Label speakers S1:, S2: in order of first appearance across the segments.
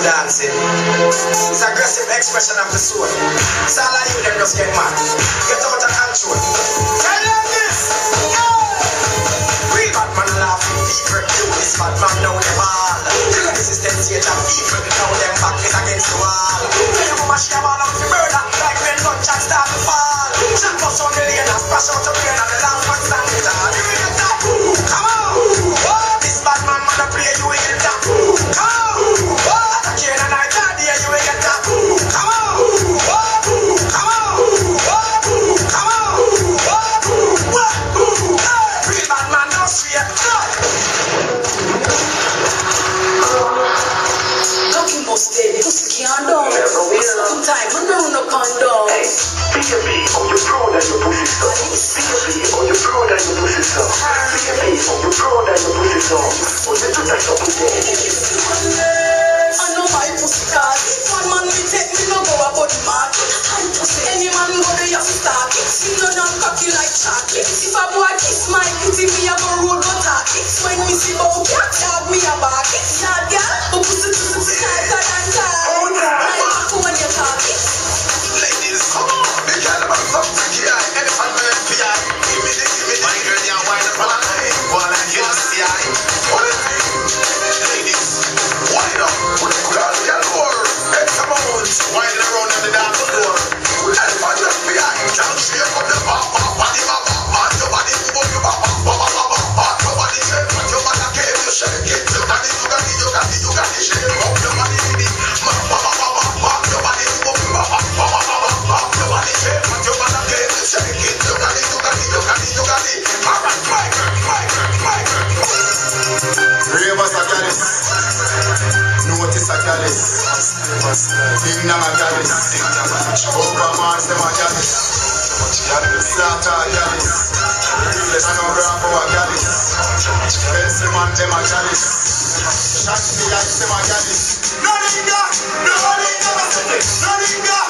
S1: to dancing. It's aggressive expression of the soul. It's all of you that just get mad. Get out of control. Tell them this. Real bad man laughing people. You this bad man now them all. The resistance here of people. Now them back is against the wall. Your mama she a ball out for murder. Like when gunshot start to fall. Shot bust on the lane and splash out the brain you
S2: proud of your pussy so? Oh you do that something.
S3: I know my pussy card. One man take me, no go about the pussy. Any man go there, you start. See no damn cocky like chocolate. If a boy kiss my kitty, me a go road go talk. When me see bow cat, dog me a bark
S4: Notice a Gallus, Ding Dong a Gallus, Oprah Mars them a Gallus, Sata a Sano Bravo a Gallus, Fancy Man them a Gallus, Shanty Lights them a Gallus. No linga, no linga, no linga, no linga,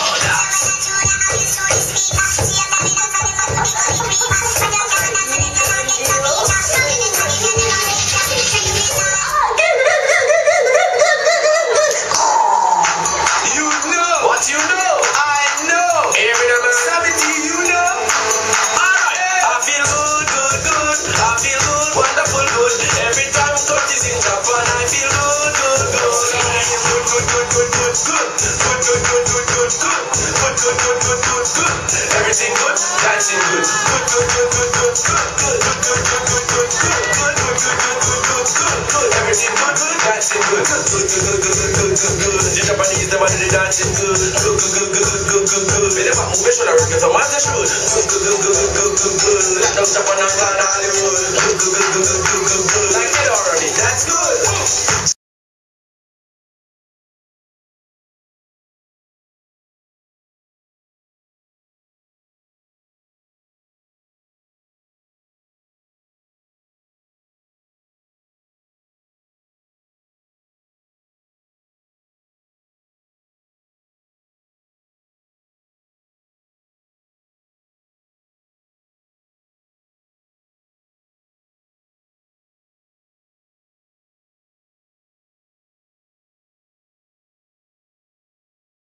S1: good, good. Good, good, good, good, good, good. Good, good, good, good, good. Everything good, dancing good. Good, good, good, good, good, good. Good, good, good, good, good, good, good. Good, good, good, good, good, good, good. Everything good, dancing good. Good, good, good, good, good, good, good, good. The Japanese, them are the dancing good. Good, good, good, good, good, good, good, good. Me never move it, should I rock it as they should. Good, good, good, good, good, good, good, good. Like them Japan and Ghana, Hollywood. Good, good, good, good, good, good, good, good.